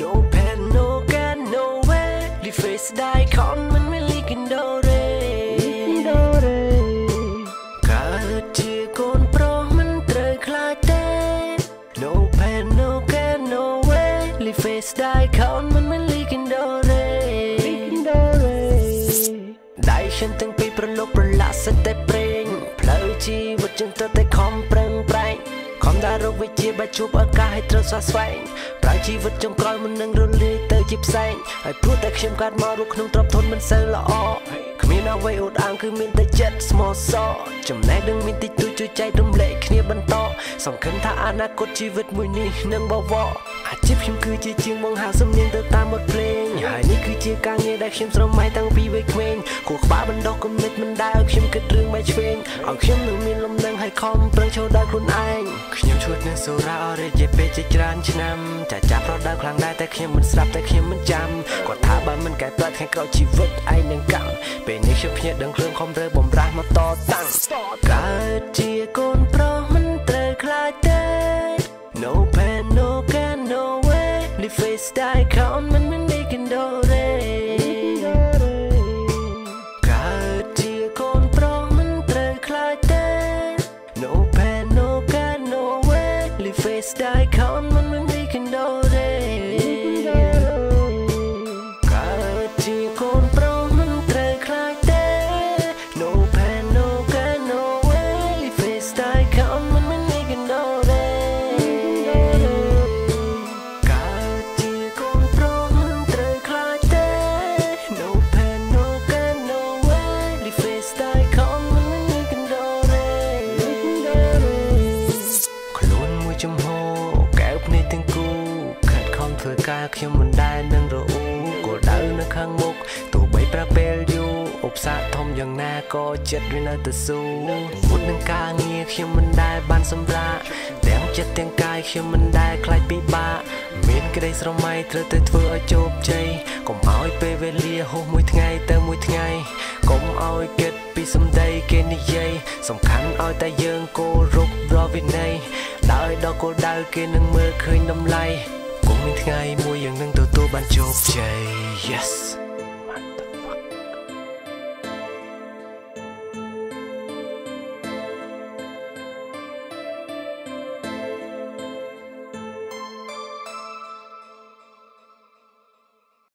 No pen no can no way លី face ស្ដាយខនមិនមានលីគិនដូរេដូរេកើតជាកូនប្រុសមិនត្រូវខ្លាចទេ No pen no can no way លី face ស្ដាយខនមិនមានលីគិនដូរេលីគិនដូរេដៃฉันទាំងពីរប្រលប់ប្រឡាក់សិតតែប្រេងផ្លូវជីវិតចឹងត្រូវតែខំប្រឹងប្រែង ខំដារោគវិជាបើជួបឱកាសឲ្យត្រូវស្វាស្វែងប្រើជីវិតចុងក្រោយមិននឹងរលាយទៅជាផ្សែងហើយព្រោះតែខ្ញុំកើតមករស់ក្នុងទ្រព្យធនមិនសូវល្អ គ្មានអ្វីអួតអាងគឺមានតែចិត្តស្មោះសរចំណេះដឹងមានតិចតួចជួយចែករំលែកគ្នាបន្តសង្ឃឹមថាអនាគតជីវិតមួយនេះនឹងបវរអាជីពខ្ញុំគឺជាជាងបង្ហាសំនៀងទៅតាមបទភ្លេងហើយនេះគឺជាការងារដែលខ្ញុំស្រមៃតាំងពីវ័យក្មេងគូក្បាលបណ្ដោះគំនិតមិនដែលឲ្យខ្ញុំគិតរឿងបែកឆ្វេងឲ្យខ្ញុំនឹងមានលំនឹងហើយខំប្រឹងចូលដល់ខ្លួនឯងខ្ញុំឈួតនឹងសូរ៉ាអរិយពេលជាច្រើនឆ្នាំចាចាស់ប្រដៅខ្លាំងដែរតែខ្ញុំមិនស្ដាប់តែខ្ញុំមិនចាំគាត់ថាបើមិនកែប្រែថ្ងៃក្រោយជីវិតឯងនឹងកម្មពេលនេះខ្ញុំភ្ញាក់ដឹងខ្លួនខំរើបំរាស់មកតតាំងកើតជាកូនប្រុសមិនត្រូវខ្លាចទេ No pain no gain no way Live face die count មិនមិននេះគិនដូរេកើតជាកូនប្រុសមិនត្រូវខ្លាចទេ No pain no gain no way Live face die count មិ ធ្វើការខ្ញុំមិនដែលនឹងរអ៊ូគោលដៅនៅខាងមុខទោះបីប្រាពេលយូរឧបសគ្គធំយ៉ាងណាក៏ចិត្តវានៅតែស៊ូមុននឹងការងារខ្ញុំមិនដែលបានសម្រាកទាំងចិត្តទាំងកាយខ្ញុំមិនដែលខ្លាចពិបាកមានក្តីស្រមៃត្រូវតែធ្វើឲ្យជោគជ័យកុំឲ្យពេលវេលាហួសមួយថ្ងៃទៅមួយថ្ងៃកុំឲ្យគិតពីសម្ដីគេនិយាយសំខាន់ឲ្យតែយើងគោរពរាល់វិន័យដោយដល់គោលដៅគេនឹងមើលឃើញតម្លៃគង់ មានថ្ងៃមួយយើងនឹងទទួលបានជោគជ័យ Yes